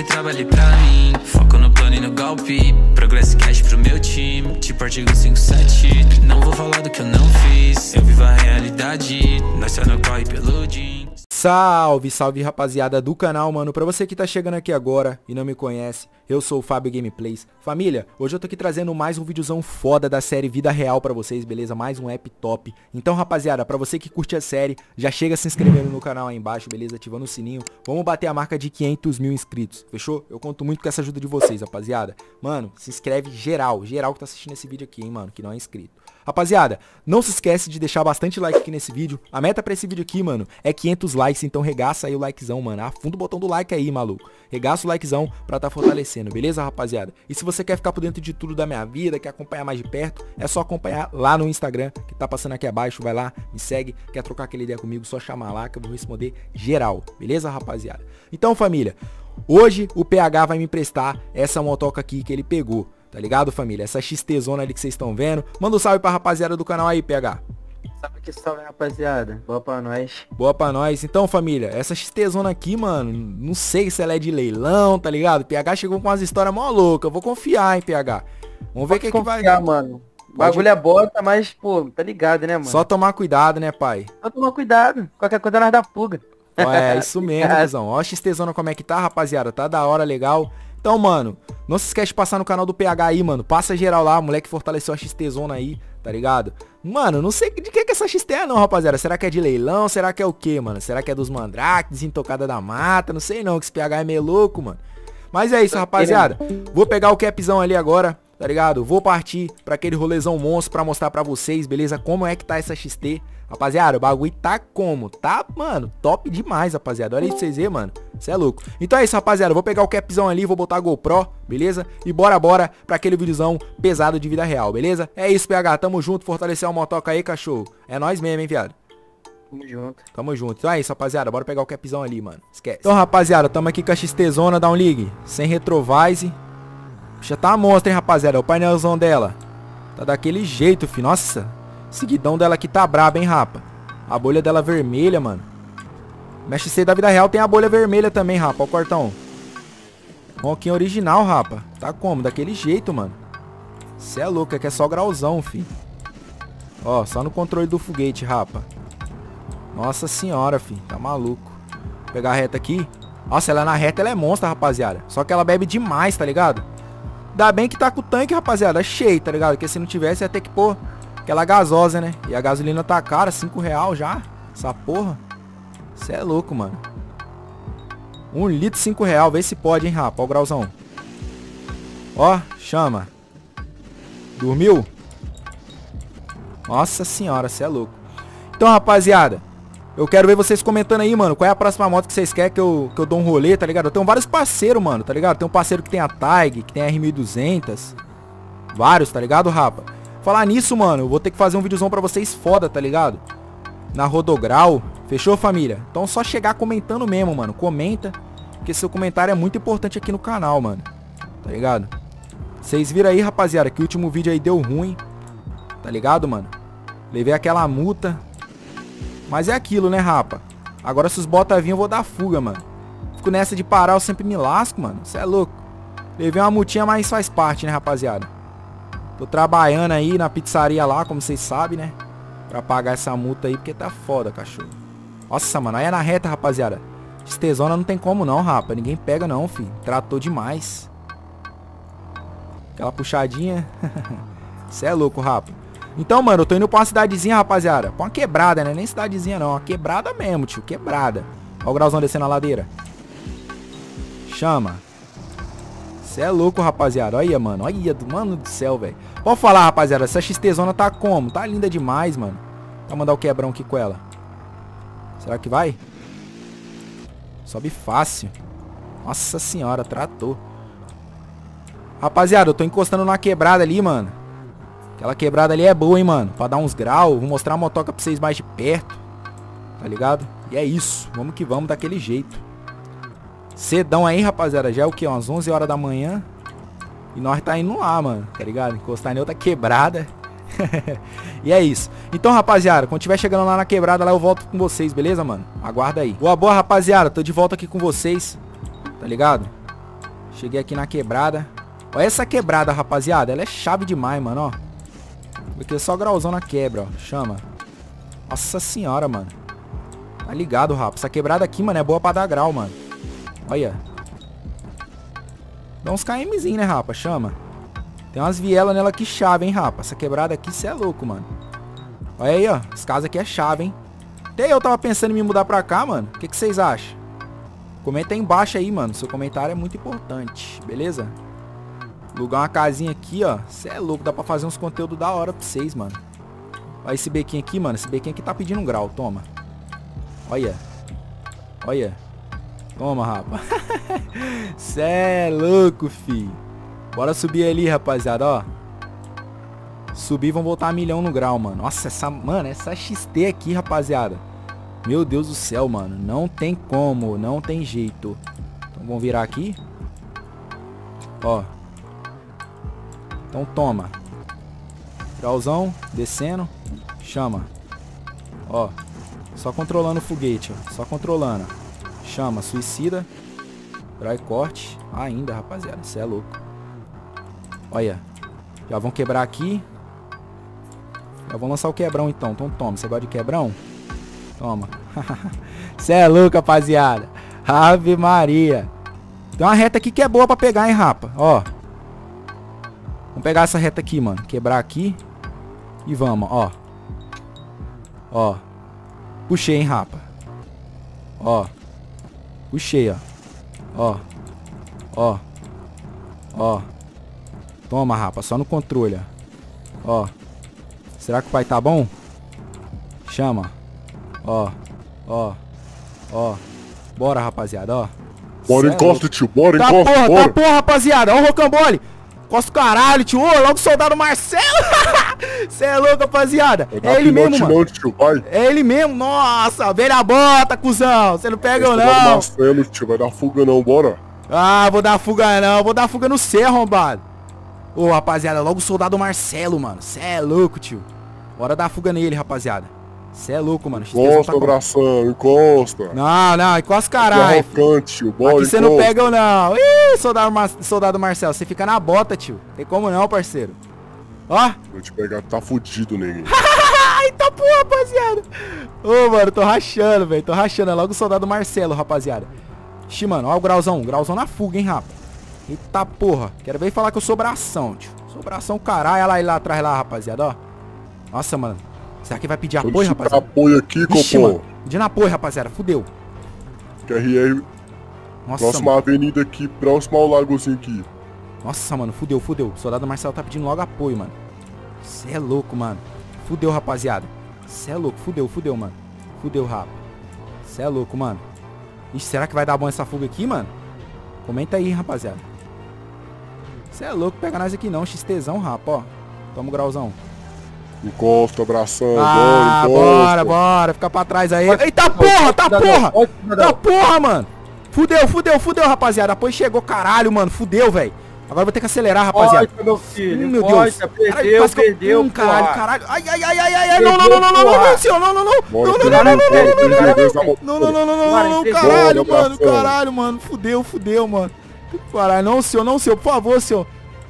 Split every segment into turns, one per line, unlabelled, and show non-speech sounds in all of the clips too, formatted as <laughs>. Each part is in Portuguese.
Sempre trabalhei pra mim, foco no plano e no golpe. Progresso e cash pro meu time, tipo artigo 57. Não vou falar do que eu não fiz, eu vivo a realidade. Nós só não corre pelo jeans.
Salve, salve rapaziada do canal, mano. Pra você que tá chegando aqui agora e não me conhece, eu sou o Fábio Gameplays. Família, hoje eu tô aqui trazendo mais um videozão foda da série Vida Real pra vocês, beleza? Mais um app top. Então, rapaziada, pra você que curte a série, já chega se inscrevendo no canal aí embaixo, beleza? Ativando o sininho. Vamos bater a marca de 500 mil inscritos, fechou? Eu conto muito com essa ajuda de vocês, rapaziada. Mano, se inscreve geral, geral que tá assistindo esse vídeo aqui, hein, mano, que não é inscrito. Rapaziada, não se esquece de deixar bastante like aqui nesse vídeo. A meta pra esse vídeo aqui, mano, é 500 likes, então regaça aí o likezão, mano. Afunda o botão do like aí, maluco. Regaça o likezão pra tá fortalecendo, beleza, rapaziada? E se você quer ficar por dentro de tudo da minha vida, quer acompanhar mais de perto, é só acompanhar lá no Instagram, que tá passando aqui abaixo. Vai lá, me segue. Quer trocar aquela ideia comigo, só chamar lá que eu vou responder geral, beleza, rapaziada? Então, família, hoje o PH vai me emprestar essa motoca aqui que ele pegou. Tá ligado, família? Essa XT zona ali que vocês estão vendo. Manda um salve pra rapaziada do canal aí, PH.
Sabe que salve, rapaziada. Boa pra nós.
Boa pra nós. Então, família, essa XT zona aqui, mano, não sei se ela é de leilão, tá ligado? PH chegou com umas histórias mó loucas. Eu vou confiar, hein, PH. Vamos ver o que, é que vai...
Confiar, mano. O bagulho é bota, mas, pô, tá ligado, né, mano?
Só tomar cuidado, né, pai?
Só tomar cuidado. Qualquer coisa nós dá fuga.
É isso mesmo, <laughs> cuzão. Ó a XT zona como é que tá, rapaziada. Tá da hora, legal. Então, mano, não se esquece de passar no canal do PH aí, mano. Passa geral lá, moleque fortaleceu a XT zona aí, tá ligado? Mano, não sei de que que essa XT é não, rapaziada. Será que é de leilão? Será que é o quê, mano? Será que é dos mandrakes, desintocada da mata? Não sei não, que esse PH é meio louco, mano. Mas é isso, rapaziada. Vou pegar o capzão ali agora, tá ligado? Vou partir pra aquele rolezão monstro pra mostrar pra vocês, beleza? Como é que tá essa XT. Rapaziada, o bagulho tá como? Tá, mano, top demais, rapaziada. Olha aí pra vocês verem, mano. Você é louco. Então é isso, rapaziada. Vou pegar o capzão ali, vou botar a GoPro, beleza? E bora, bora pra aquele videozão pesado de vida real, beleza? É isso, PH. Tamo junto. Fortalecer a motoca aí, cachorro. É nós mesmo, hein, viado?
Tamo junto.
Tamo junto. Então é isso, rapaziada. Bora pegar o capzão ali, mano. Esquece. Então, rapaziada, tamo aqui com a XT Zona, dá um ligue. Sem retrovise. Já tá a monstra, hein, rapaziada. O painelzão dela. Tá daquele jeito, fi. Nossa. Seguidão dela aqui tá braba, hein, rapa. A bolha dela vermelha, mano. Na XC da vida real tem a bolha vermelha também, rapa. Ó o cortão. Ronquinho original, rapa. Tá como? Daquele jeito, mano. Cê é louco, é que é só grauzão, fi. Ó, só no controle do foguete, rapa. Nossa senhora, fi. Tá maluco. Vou pegar a reta aqui. Nossa, ela na reta ela é monstra, rapaziada. Só que ela bebe demais, tá ligado? Ainda bem que tá com o tanque, rapaziada, cheio, tá ligado? Porque se não tivesse ia ter que pôr aquela gasosa, né? E a gasolina tá cara, 5 real já. Essa porra. Cê é louco, mano. Um litro, 5 real. Vê se pode, hein, rapa. Ó o grauzão. Ó, chama. Dormiu? Nossa senhora, cê é louco. Então, rapaziada, eu quero ver vocês comentando aí, mano, qual é a próxima moto que vocês querem que eu, que eu dou um rolê, tá ligado? Eu tenho vários parceiros, mano, tá ligado? Tem um parceiro que tem a Tag, que tem a R1200. Vários, tá ligado, rapa? Falar nisso, mano, eu vou ter que fazer um videozão pra vocês foda, tá ligado? Na Rodograu. Fechou, família? Então só chegar comentando mesmo, mano. Comenta, porque seu comentário é muito importante aqui no canal, mano. Tá ligado? Vocês viram aí, rapaziada, que o último vídeo aí deu ruim. Tá ligado, mano? Levei aquela multa. Mas é aquilo, né, rapa? Agora se os bota vir, eu vou dar fuga, mano. Fico nessa de parar, eu sempre me lasco, mano. Você é louco. Levei uma multinha, mas faz parte, né, rapaziada? Tô trabalhando aí na pizzaria lá, como vocês sabem, né? Pra pagar essa multa aí, porque tá foda, cachorro. Nossa, mano, aí é na reta, rapaziada. Estezona não tem como não, rapa. Ninguém pega não, filho. Tratou demais. Aquela puxadinha. <laughs> Você é louco, rapa. Então, mano, eu tô indo pra uma cidadezinha, rapaziada. Pra uma quebrada, né? Nem cidadezinha, não. Uma quebrada mesmo, tio. Quebrada. Ó o grauzão descendo a ladeira. Chama. Você é louco, rapaziada. Olha, mano. Olha, mano do céu, velho. Pode falar, rapaziada. Essa XT-zona tá como? Tá linda demais, mano. Vou mandar o quebrão aqui com ela. Será que vai? Sobe fácil. Nossa senhora, tratou. Rapaziada, eu tô encostando numa quebrada ali, mano. Aquela quebrada ali é boa, hein, mano. Pra dar uns graus. Vou mostrar a motoca pra vocês mais de perto. Tá ligado? E é isso. Vamos que vamos daquele jeito. Cedão aí, rapaziada. Já é o que? Umas 11 horas da manhã. E nós tá indo lá, mano. Tá ligado? Encostar em outra quebrada. <laughs> e é isso. Então, rapaziada, quando tiver chegando lá na quebrada, lá eu volto com vocês, beleza, mano? Aguarda aí. Boa, boa, rapaziada. Tô de volta aqui com vocês. Tá ligado? Cheguei aqui na quebrada. Olha essa quebrada, rapaziada. Ela é chave demais, mano, ó. Aqui é só grauzão na quebra, ó. Chama. Nossa senhora, mano. Tá ligado, rapa. Essa quebrada aqui, mano, é boa pra dar grau, mano. Olha. Dá uns KMzinho, né, rapa? Chama. Tem umas vielas nela que chave, hein, rapa. Essa quebrada aqui, cê é louco, mano. Olha aí, ó. As casas aqui é chave, hein. Até eu tava pensando em me mudar pra cá, mano. O que vocês acham? Comenta aí embaixo aí, mano. Seu comentário é muito importante, beleza? Lugar uma casinha aqui, ó. Cê é louco, dá pra fazer uns conteúdos da hora pra vocês, mano. Olha esse bequinho aqui, mano. Esse bequinho aqui tá pedindo um grau, toma. Olha. Olha. Toma, rapa. <laughs> Cê é louco, fi. Bora subir ali, rapaziada, ó. Subir, vão voltar a milhão no grau, mano. Nossa, essa, mano, essa XT aqui, rapaziada. Meu Deus do céu, mano. Não tem como, não tem jeito. Então vamos virar aqui. Ó. Então toma. Grauzão, descendo. Chama. Ó. Só controlando o foguete, ó. Só controlando. Chama, suicida. Dry corte. Ainda, rapaziada. Isso é louco. Olha. Já vão quebrar aqui. Já vão lançar o quebrão então. Então toma. Você gosta de quebrão? Toma. <laughs> Você é louco, rapaziada. Ave Maria. Tem uma reta aqui que é boa pra pegar, hein, rapa. Ó. Vamos pegar essa reta aqui, mano. Quebrar aqui. E vamos, ó. Ó. Puxei, hein, rapa. Ó. Puxei, ó. Ó. Ó. Ó. Toma, rapa. Só no controle, ó. Ó. Será que o pai tá bom? Chama. Ó. Ó. Ó. Bora, rapaziada, ó.
Bora,
é
encosta, tio. Bora,
Tá
encosta,
porra,
bora.
tá porra, rapaziada. Ó o rocambole. Costa o caralho, tio. Ô, logo o soldado Marcelo. <laughs> Você é louco, rapaziada. É ele mesmo, mano.
não, tio. Vai.
É ele mesmo. Nossa, velha bota, cuzão. Você não pega
do
não.
Marcelo, tio. Vai dar fuga não, bora.
Ah, vou dar fuga não. Vou dar fuga no C, arrombado. Ô, rapaziada, logo o soldado Marcelo, mano. Cê é louco, tio. Bora dar fuga nele, rapaziada. Cê é louco, mano.
Encosta,
tá
abração, encosta.
Não, não, encosta
é
caralho.
arrogante, tio. Bora,
Aqui você não pega eu não. Ih, soldado, Mar... soldado Marcelo, você fica na bota, tio. Tem como não, parceiro. Ó.
Vou te pegar, tá fudido, neguinho. <laughs>
Ai, tá porra, rapaziada. Ô, mano, tô rachando, velho. Tô rachando. É logo o soldado Marcelo, rapaziada. Ixi, mano, ó o grauzão. Grauzão na fuga, hein, rapa. Eita porra. Quero ver falar que eu sou bração, tio. Sou bração, caralho. Olha lá ele lá atrás lá, rapaziada, ó. Nossa, mano. Será que vai pedir apoio,
Vamos
rapaziada?
apoio aqui,
Ixi,
copom.
Pedindo apoio, rapaziada. Fudeu.
QRR,
Nossa,
próxima
mano.
avenida aqui, próximo ao lagozinho aqui.
Nossa, mano, fudeu, fudeu. O soldado Marcelo tá pedindo logo apoio, mano. Cê é louco, mano. Fudeu, rapaziada. Cê é louco, fudeu, fudeu, mano. Fudeu, rapa. Cê é louco, mano. Ixi, será que vai dar bom essa fuga aqui, mano? Comenta aí, rapaziada. Cê é louco, pega nós aqui não. XTzão, rapa, ó. Toma o grauzão.
Encosta, abração,
Ah,
bora,
bora,
encosta.
bora. Fica pra trás aí. Eita porra, tá porra.
Pode,
Tá porra, mano. Fudeu, fudeu, fudeu, rapaziada. Apoio chegou, caralho, mano. Fudeu, velho. Agora vou ter que acelerar, rapaziada.
Pode, meu filho.
Hum, meu
pode,
Deus.
Perdeu,
Caralho,
perdeu,
hum, caralho, caralho. Ai, ai, ai, ai, ai, ai. Não, não, não, não, não, não, não, senhor. Não, não, não.
Bora,
Não, não, não, não,
bora,
não,
bora,
não,
bora,
não,
bora,
não,
bora.
não, não, não, não, não,
Bora,
não,
entregou,
caralho,
bora,
mano, caralho, mano. Fudeu, fudeu, mano. Caralho, não, senhor, não, senhor, por favor, senhor.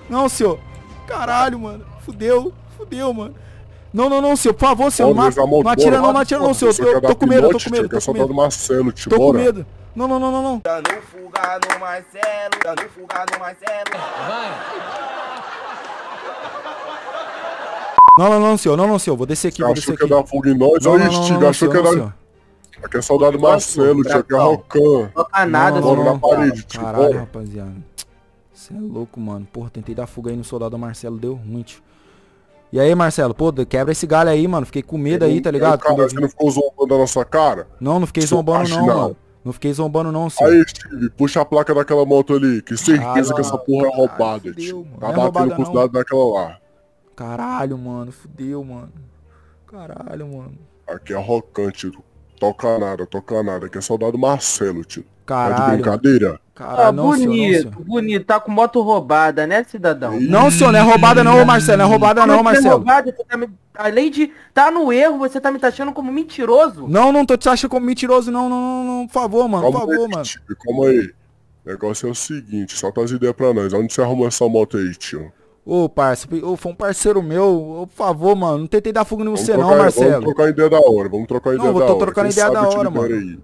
Não, senhor. Caralho, mano. Fudeu, fudeu, mano. Não, não, não, senhor, por favor, senhor. Não,
Bora,
mata-
Meus
não atira não, não atira não, senhor. Eu tô com medo, eu tô com medo, tô com medo.
Marcelo,
Tô com medo. Não, não, não, não, não.
Dando fuga no Marcelo, dando fuga no Marcelo.
Não, não, não, senhor, não, não, senhor. Vou descer aqui, vou
Achou
descer
que ia
aqui.
dar fuga em nós?
Não,
Olha
não,
isso,
não, não,
Achou que ia
não,
dar... Aqui é soldado Marcelo, tio. Aqui é. Rocan.
Toca nada,
Não,
senhor.
na parede, tio,
Caralho, rapaziada. Você é louco, mano. Porra, tentei dar fuga aí no soldado Marcelo, deu ruim, tio. E aí, Marcelo? Pô, quebra esse galho aí, mano. Fiquei com medo aí, tá ligado?
Cara, você não ficou zombando da nossa cara?
Não, não fiquei zombando não, mano. Não fiquei zombando não, senhor.
Aí, Steve, puxa a placa daquela moto ali, que certeza
Caralho,
que essa porra é roubada, tio. Tá
é
batendo com os dados daquela lá.
Caralho, mano. Fudeu, mano. Caralho, mano.
Aqui é arrogante, tio. Toca nada, toca nada. Aqui é soldado Marcelo, tio. Tá de
Caralho.
brincadeira?
Caralho,
Ah,
não, senhor, não,
bonito, bonito. Tá com moto roubada, né, cidadão?
Não, senhor, não é roubada não, Marcelo. Não é roubada não,
é é
Marcelo.
roubada? Tá me- Além de tá no erro, você tá me taxando como mentiroso.
Não, não tô te achando como mentiroso, não, não, não, não. Por favor, mano, por
Calma
favor,
aí,
mano.
tio. Calma aí. O negócio é o seguinte, solta as ideias pra nós. Onde você arrumou essa moto aí, tio?
Ô, parça, ô, foi um parceiro meu. Ô, por favor, mano, não tentei dar fogo em você não,
trocar- Vamos
Marcelo.
trocar ideia da hora, vamos trocar ideia
Não, eu
da
tô
hora.
trocando
Quem
ideia
sabe
da
eu te
hora, mano.
Aí.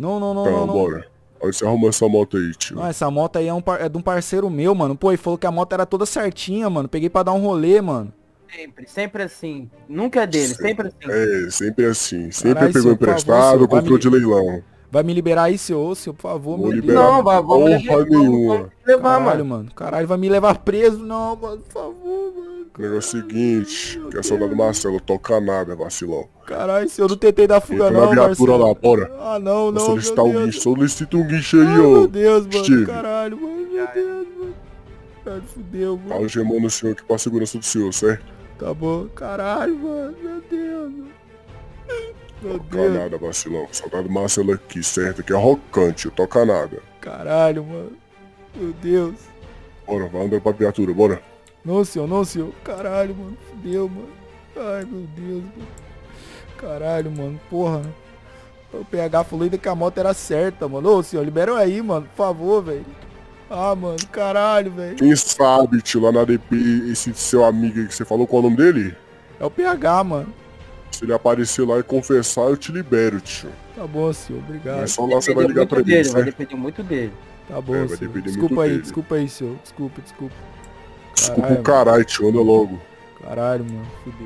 Não, não, não,
Então,
não,
bora. Onde você arrumou essa moto aí, tio?
Não, essa moto aí é, um par- é de um parceiro meu, mano. Pô, ele falou que a moto era toda certinha, mano. Peguei pra dar um rolê, mano.
Sempre, sempre assim. Nunca é dele, sempre assim.
É, sempre assim. Sempre
Caralho,
pegou
favor,
emprestado,
vai
comprou
me-
de leilão.
Vai me liberar aí, senhor, senhor, por favor,
Vou
meu Deus.
Não, vai, vamos levar, vamos-
nenhuma.
vamos levar,
Caralho,
mano.
mano. Caralho, vai me levar preso. Não, mano, por favor, mano.
O negócio é o seguinte, que é soldado Marcelo, toca nada, vacilão.
Caralho, senhor, não tentei dar fuga
Entra na
não,
viatura
Marcelo.
lá, bora.
Ah, não,
Vou
não,
solicitar
meu
um guincho, solicita um guincho aí,
Ai,
ô.
meu Deus, mano.
Steve.
Caralho, mano. Meu Deus, mano. Caralho, fudeu,
Tá
mano.
algemando o senhor aqui pra segurança do senhor, certo?
Tá bom. Caralho, mano. Meu Deus, mano. Meu
Toca
Deus.
nada, vacilão. Soldado Marcelo aqui, certo? Aqui é arrogante, toca nada.
Caralho, mano. Meu Deus.
Bora, vai andando pra viatura, bora.
Não, senhor, não, senhor. Caralho, mano. Fudeu, mano. Ai, meu Deus, mano. Caralho, mano. Porra. O PH falou ainda que a moto era certa, mano. Ô, senhor, libera eu aí, mano. Por favor, velho. Ah, mano. Caralho, velho.
Quem sabe, tio, lá na DP, esse seu amigo aí que você falou, qual é o nome dele?
É o PH, mano.
Se ele aparecer lá e confessar, eu te libero, tio.
Tá bom, senhor. Obrigado.
É só lá você vai ligar pra
dele,
ele,
vai
certo?
depender muito dele.
Tá bom,
É, vai
senhor. Desculpa aí,
dele.
desculpa aí, senhor. Desculpa, desculpa.
Desculpa o caralho, tio, anda logo.
Caralho, mano. Fudeu.